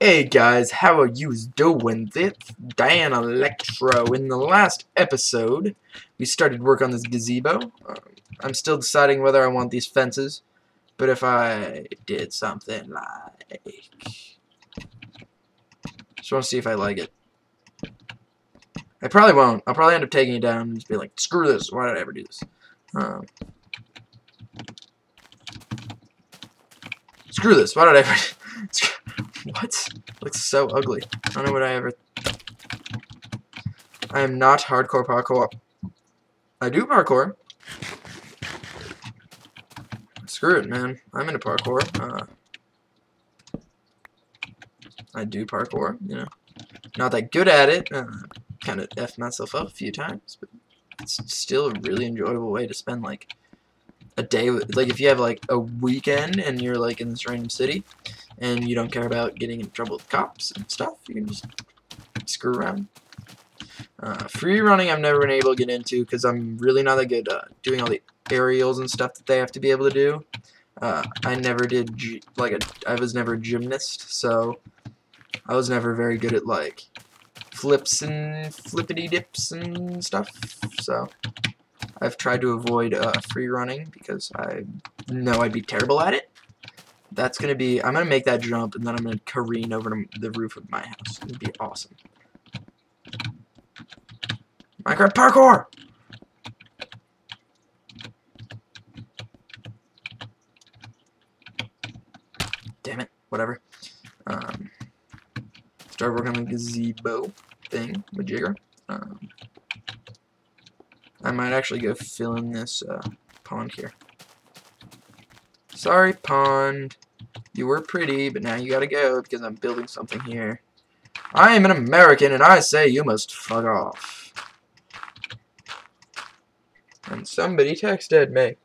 Hey guys, how are you doing? This Dan Electro. In the last episode, we started work on this gazebo. Um, I'm still deciding whether I want these fences, but if I did something like... Just want to see if I like it. I probably won't. I'll probably end up taking it down and just be like, screw this, why did I ever do this? Um, screw this, why did I ever... What? Looks so ugly. I don't know what I ever... I am not hardcore parkour. I do parkour. Screw it, man. I'm into parkour. Uh, I do parkour, you know. Not that good at it. Uh, kind of F myself up a few times, but it's still a really enjoyable way to spend, like, a day. Like, if you have, like, a weekend and you're, like, in this random city, and you don't care about getting in trouble with cops and stuff, you can just screw around. Uh, free running I've never been able to get into because I'm really not that good uh, doing all the aerials and stuff that they have to be able to do. Uh, I never did, like, a, I was never a gymnast, so I was never very good at, like, flips and flippity dips and stuff, so I've tried to avoid uh, free running because I know I'd be terrible at it. That's gonna be, I'm gonna make that jump and then I'm gonna careen over to the roof of my house. It'd be awesome. Minecraft parkour! Damn it, whatever. Um, start working on the gazebo thing with. Um, I might actually go fill in this uh, pond here. Sorry, pond. You were pretty, but now you gotta go because I'm building something here. I am an American, and I say you must fuck off. And somebody texted me.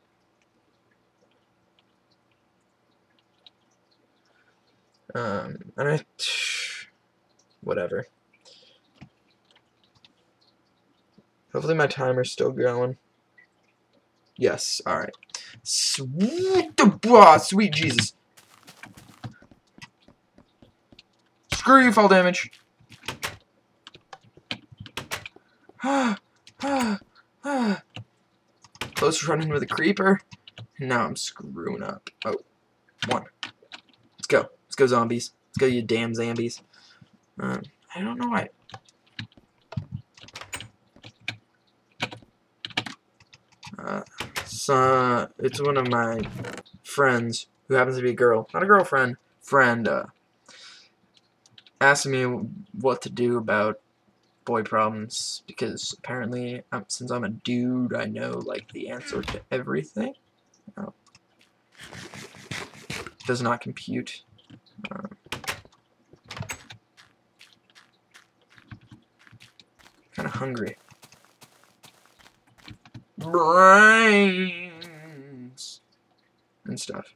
Um, and I... Whatever. Hopefully my timer's still going. Yes, alright. Sweet, sweet Jesus. Screw you, fall damage. ah Close running with a creeper. Now I'm screwing up. Oh, one. Let's go. Let's go, zombies. Let's go, you damn zombies. Um, I don't know why. Uh, so, it's one of my friends who happens to be a girl. Not a girlfriend. Friend, uh, asking me what to do about boy problems because apparently since I'm a dude I know like the answer to everything oh. does not compute um, kind of hungry brains stuff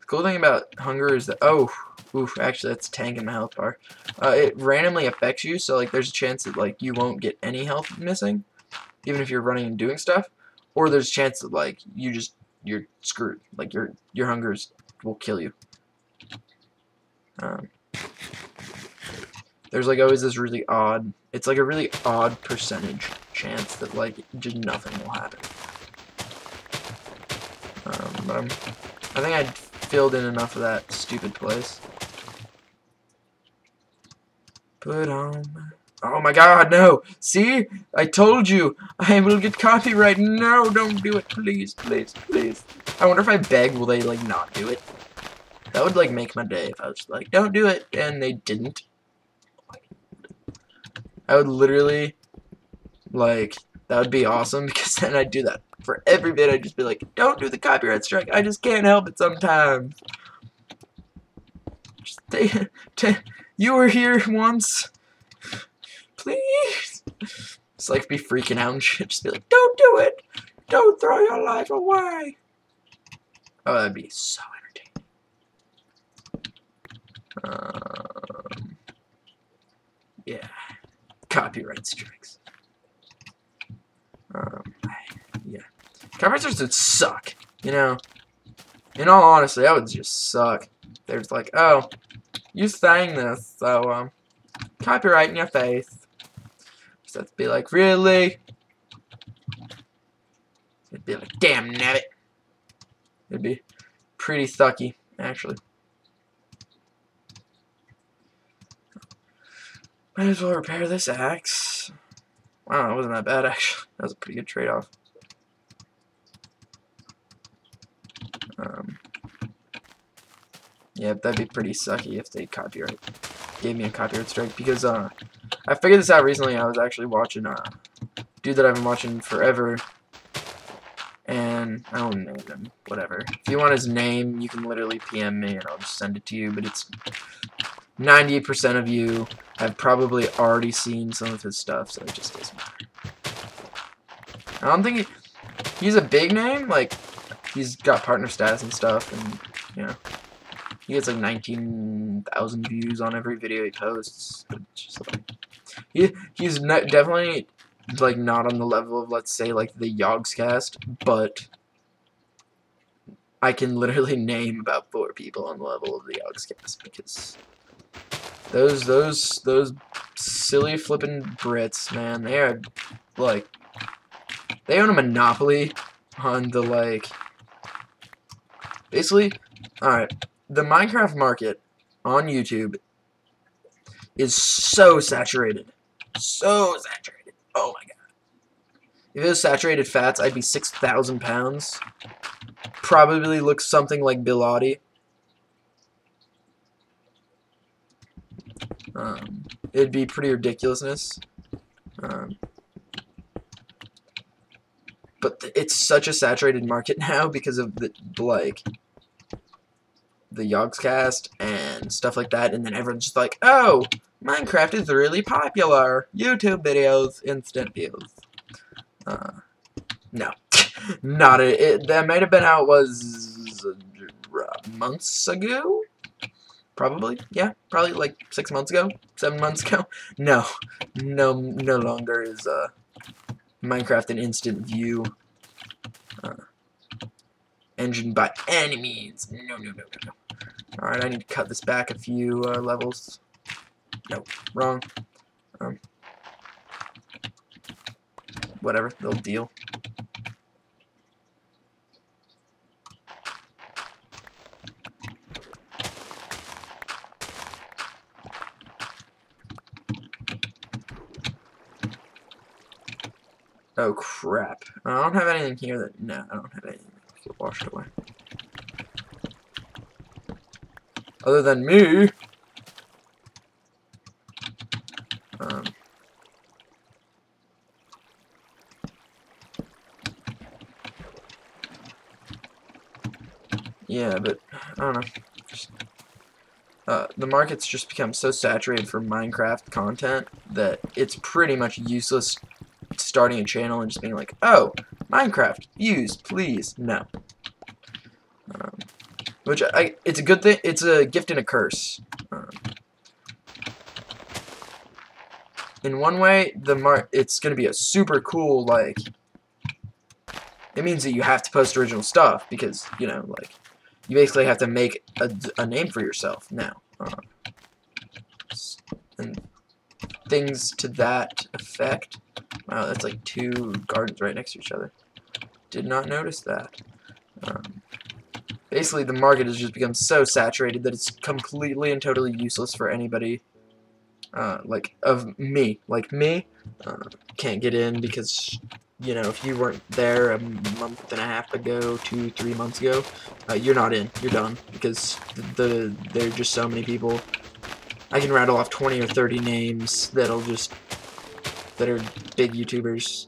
the cool thing about hunger is that oh Oof, actually that's tanking my health bar. Uh, it randomly affects you, so like there's a chance that like you won't get any health missing, even if you're running and doing stuff. Or there's a chance that like you just you're screwed. Like your your hungers will kill you. Um, there's like always this really odd. It's like a really odd percentage chance that like just nothing will happen. But I'm, I think I filled in enough of that stupid place. Put on Oh my god, no! See? I told you! I will get copyright! No, don't do it, please, please, please. I wonder if I beg, will they, like, not do it? That would, like, make my day if I was like, don't do it, and they didn't. I would literally, like, that would be awesome, because then I'd do that for every bit. I'd just be like, don't do the copyright strike, I just can't help it sometimes. You were here once. Please. It's like be freaking out and shit. Just be like, don't do it. Don't throw your life away. Oh, that'd be so entertaining. Um, yeah. Copyright strikes. Um, yeah. Strikes would suck. You know? In all honesty, that would just suck. they're just like, oh, you sang this, so um, copyright in your face. So it'd be like, really? It'd be like, damn nabbit. It'd be pretty sucky, actually. Might as well repair this axe. Wow, that wasn't that bad, actually. That was a pretty good trade-off. Um, yeah, that'd be pretty sucky if they copyright gave me a copyright strike because uh, I figured this out recently. I was actually watching a dude that I've been watching forever, and I don't know him. Whatever. If you want his name, you can literally PM me and I'll just send it to you. But it's 98% of you have probably already seen some of his stuff, so it just doesn't matter. I don't think he, he's a big name. Like he's got partner status and stuff, and you know. He gets like 19,000 views on every video he posts. But just like, he, he's definitely like not on the level of let's say like the Yogscast, but I can literally name about four people on the level of the Yogscast because those those those silly flipping Brits, man, they are like they own a monopoly on the like basically alright the Minecraft market on YouTube is so saturated. So saturated. Oh my god. If it was saturated fats, I'd be 6,000 pounds. Probably looks something like Bilotti. Um, it'd be pretty ridiculousness. Um, but it's such a saturated market now because of the, like, the Yogscast and stuff like that, and then everyone's just like, oh, Minecraft is really popular. YouTube videos, instant views. Uh, no. Not it. it that might have been it was uh, months ago? Probably, yeah, probably like six months ago, seven months ago. No, no, no longer is uh, Minecraft an instant view. Uh, engine by any means. No, no, no, no, no. Alright, I need to cut this back a few uh, levels. No, wrong. Um, whatever, they'll deal. Oh crap. I don't have anything here that no, I don't have anything washed away. Other than me. Um, yeah, but I don't know. Just, uh, the market's just become so saturated for Minecraft content that it's pretty much useless starting a channel and just being like, oh, Minecraft, use, please. No. Which, I, it's a good thing, it's a gift and a curse. In one way, the mar it's to be a super cool, like, it means that you have to post original stuff, because, you know, like, you basically have to make a, a name for yourself now. Um, and things to that effect. Wow, that's like two gardens right next to each other. Did not notice that. Um, basically, the market has just become so saturated that it's completely and totally useless for anybody. Uh, like, of me. Like, me, uh, can't get in because, you know, if you weren't there a month and a half ago, two, three months ago, uh, you're not in. You're done. Because the, the there are just so many people I can rattle off 20 or 30 names that'll just that are big YouTubers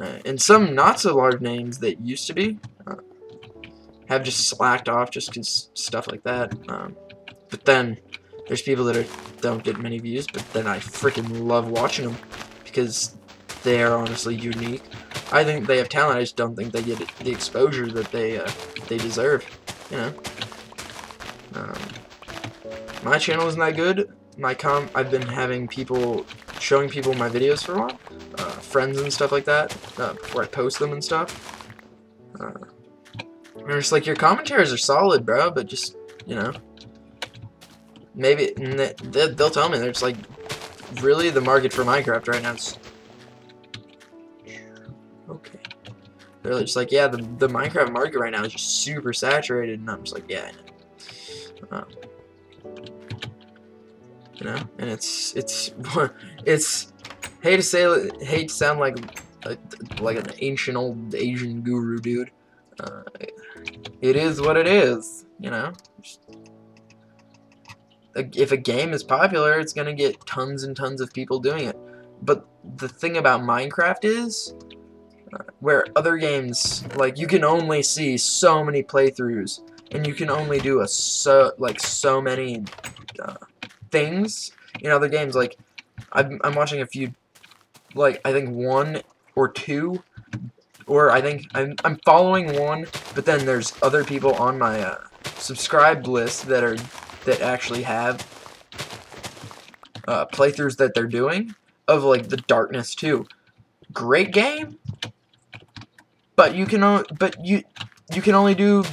uh, and some not so large names that used to be have just slacked off just because stuff like that um, but then there's people that are, don't get many views but then I freaking love watching them because they are honestly unique I think they have talent I just don't think they get the exposure that they uh, they deserve you know um, my channel isn't that good. My com I've been having people showing people my videos for a while, uh, friends and stuff like that, uh, I post them and stuff. Uh, they're just like your commentaries are solid, bro, but just You know, maybe they'll tell me they're just like, really, the market for Minecraft right now is okay. They're just like, yeah, the the Minecraft market right now is just super saturated, and I'm just like, yeah, um, you know, and it's it's it's hate to say hate to sound like a, like an ancient old Asian guru dude. Uh, it is what it is, you know. If a game is popular, it's gonna get tons and tons of people doing it. But the thing about Minecraft is, uh, where other games, like you can only see so many playthroughs, and you can only do a so like so many uh, things in other games. Like I'm, I'm watching a few, like I think one or two, or I think I'm I'm following one, but then there's other people on my uh, subscribed list that are that actually have uh, playthroughs that they're doing of like the Darkness 2. Great game, but you can only but you you can only do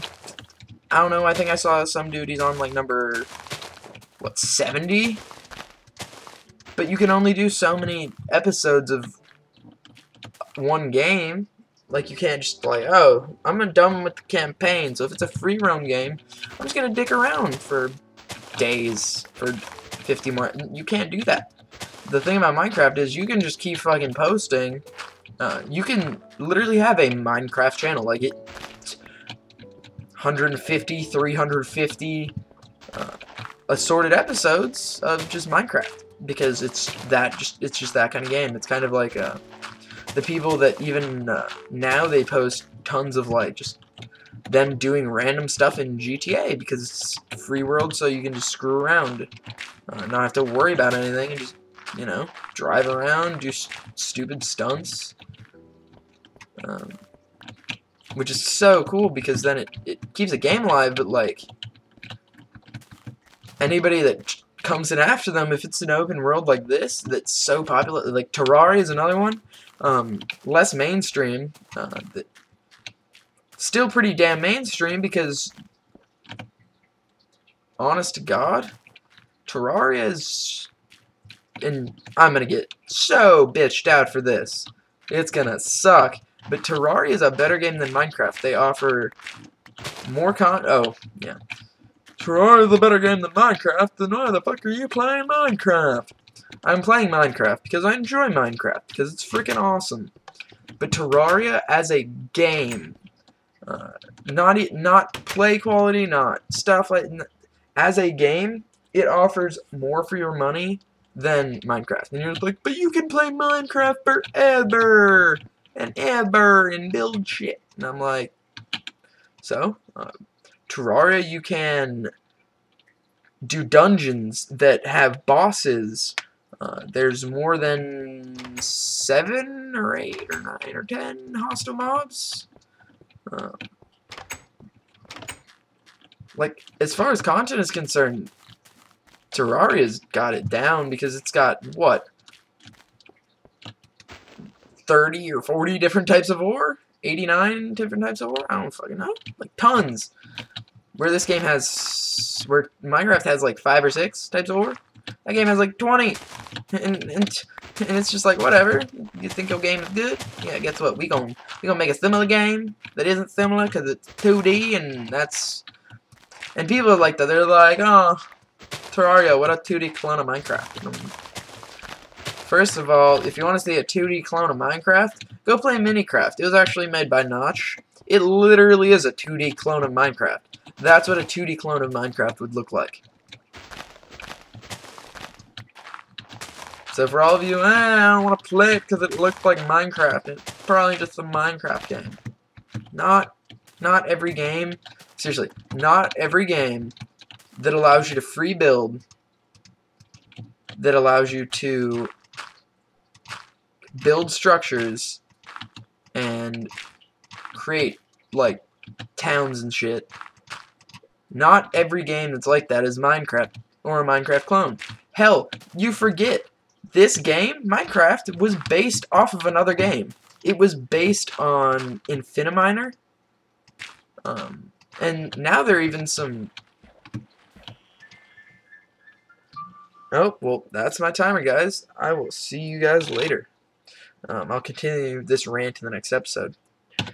I don't know. I think I saw some dude. He's on like number what 70 but you can only do so many episodes of one game like you can't just like oh I'm done with the campaign. So if it's a free roam game I'm just gonna dick around for days for 50 more. You can't do that. The thing about Minecraft is you can just keep fucking posting. Uh, you can literally have a Minecraft channel like it 150 350 uh, assorted episodes of just Minecraft. Because it's that just it's just that kind of game. It's kind of like uh, the people that even uh, now they post tons of like just them doing random stuff in GTA because it's free world, so you can just screw around, uh, not have to worry about anything, and just you know drive around, do st stupid stunts. Um, which is so cool because then it, it keeps the game alive, but like anybody that comes in after them, if it's an open world like this, that's so popular, like Terraria is another one, um, less mainstream, uh, still pretty damn mainstream because, honest to God, Terraria is, and I'm gonna get so bitched out for this, it's gonna suck, but Terraria is a better game than Minecraft. They offer more con- oh, yeah. Terraria is a better game than Minecraft, then why the fuck are you playing Minecraft? I'm playing Minecraft because I enjoy Minecraft, because it's freaking awesome. But Terraria as a game, uh, not not play quality, not stuff like, as a game, it offers more for your money than Minecraft. And you're like, but you can play Minecraft forever and ever and build shit. And I'm like, so, uh, Terraria, you can do dungeons that have bosses. Uh, there's more than seven or eight or nine or ten hostile mobs. Uh, like, as far as content is concerned, Terraria's got it down because it's got, what, 30 or 40 different types of ore? 89 different types of ore? I don't fucking know. Like, tons. Where this game has, where Minecraft has like five or six types of ore, that game has like 20. And, and, and it's just like, whatever. You think your game is good? Yeah, guess what? We gon' we gonna make a similar game that isn't similar because it's 2D and that's... And people are like that. They're like, oh, Terraria, what a 2D clone of Minecraft. First of all, if you want to see a 2D clone of Minecraft, go play Minicraft. It was actually made by Notch. It literally is a 2D clone of Minecraft. That's what a 2D clone of Minecraft would look like. So for all of you, eh, I don't want to play it because it looks like Minecraft. It's probably just a Minecraft game. Not, not every game, seriously, not every game that allows you to free build, that allows you to build structures and create, like, towns and shit not every game that's like that is Minecraft or a Minecraft clone. Hell, you forget, this game, Minecraft, was based off of another game. It was based on Infiniminer. Um, and now there are even some... Oh, well, that's my timer, guys. I will see you guys later. Um, I'll continue this rant in the next episode.